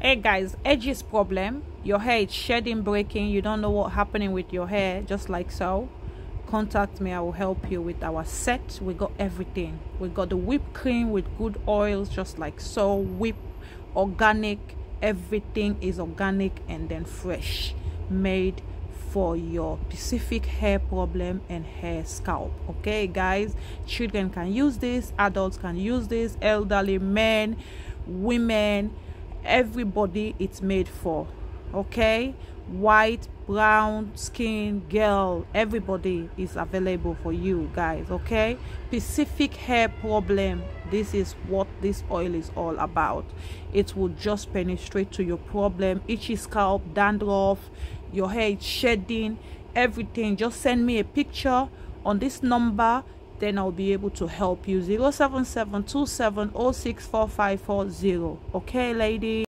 hey guys edges problem. Your hair is shedding breaking. You don't know what happening with your hair. Just like so. Contact me. I will help you with our set. We got everything. We got the whipped cream with good oils just like so. Whip organic. Everything is organic and then fresh. Made for your specific hair problem and hair scalp. Okay guys? Children can use this. Adults can use this. Elderly men women everybody it's made for okay? White brown skin girl everybody is available for you guys okay? Specific hair problem this is what this oil is all about. It will just penetrate to your problem itchy scalp dandruff your hair is shedding everything. Just send me a picture on this number then I'll be able to help you. 077 okay lady